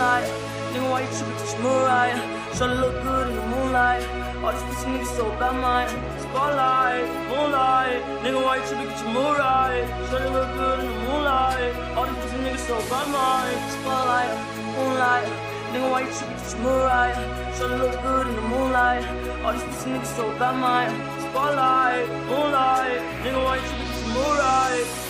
Nigga, why you tripping? Cause you Mariah. Try to look good in the moonlight. All these pussy niggas so bad, mine. Spotlight, moonlight. Nigga, why you tripping? Cause you Mariah. Try to look good in the moonlight. All these pussy niggas so bad, mine. Spotlight, moonlight. Nigga, why you tripping? Cause you Mariah. Try to look good in the moonlight. All these pussy niggas so bad, mine. Spotlight, moonlight. Nigga, why you tripping? Cause you Mariah.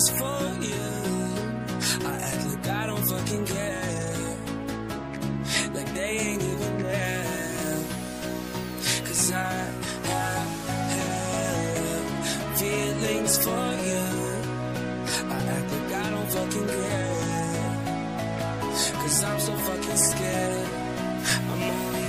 feelings for you. I act like I don't fucking care. Like they ain't even there. Cause I have feelings for you. I act like I don't fucking care. Cause I'm so fucking scared. I'm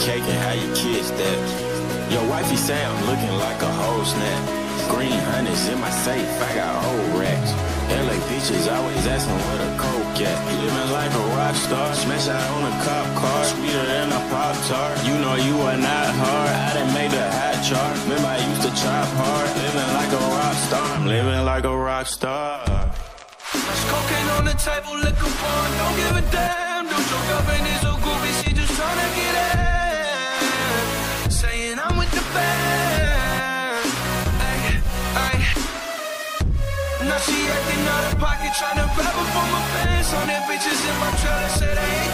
cake and how you kiss that. Your wifey say I'm looking like a whole snap. Green honey's in my safe, I got old racks. LA bitches always asking where the coke at. Living like a rock star, smash out on a cop car, sweeter than a pop tart. You know you are not hard, I done made the hot chart. Remember I used to chop hard, living like a rock star. I'm living like a rock star. Much cocaine on the table, liquor porn, don't give a damn. Don't your girlfriend is so goofy, she just tryna get in. Acting out of pocket, tryna grab her for my pants. On their bitches in my trailer, say they ain't.